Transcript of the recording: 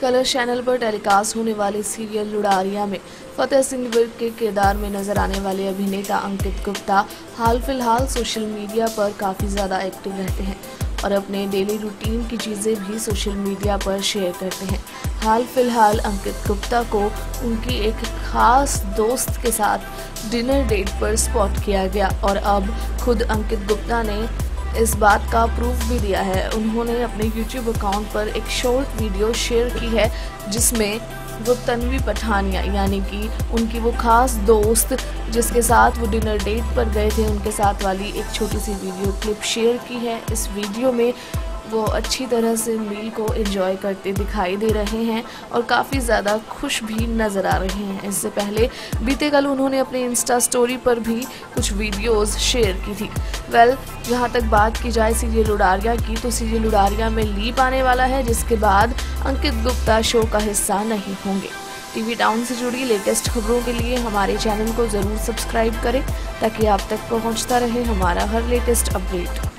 Colors channel पर telecast होने वाले सीरियल लुड़ारिया में फतेह सिंह विर्क के किरदार में नज़र आने वाले अभिनेता अंकित गुप्ता हाल फ़िलहाल सोशल मीडिया पर काफ़ी ज़्यादा एक्टिव रहते हैं और अपने डेली रूटीन की चीज़ें भी सोशल मीडिया पर शेयर करते हैं। हाल फ़िलहाल अंकित गुप्ता को उनकी एक खास दोस्त के साथ डिनर डेट पर स्पॉट किया गया और अब खुद अंकित गुप्ता ने इस बात का प्रूफ भी दिया है। उन्होंने अपने यूट्यूब अकाउंट पर एक शॉर्ट वीडियो शेयर की है, जिसमें वो तनवी पठानिया, यानी कि उनकी वो खास दोस्त, जिसके साथ वो डिनर डेट पर गए थे, उनके साथ वाली एक छोटी सी वीडियो क्लिप शेयर की है। इस वीडियो में वो अच्छी तरह से मील को एंजॉय करते दिखाई दे रहे हैं और काफ़ी ज़्यादा खुश भी नज़र आ रहे हैं। इससे पहले बीते कल उन्होंने अपने इंस्टा स्टोरी पर भी कुछ वीडियोस शेयर की थी। वेल जहाँ तक बात की जाए सीरियल लुडारिया की तो सीरियल उडारिया में लीप आने वाला है, जिसके बाद अंकित गुप्ता शो का हिस्सा नहीं होंगे। टीवी टाउन से जुड़ी लेटेस्ट खबरों के लिए हमारे चैनल को ज़रूर सब्सक्राइब करें, ताकि आप तक पहुँचता रहे हमारा हर लेटेस्ट अपडेट